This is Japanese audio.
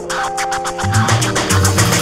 あっ!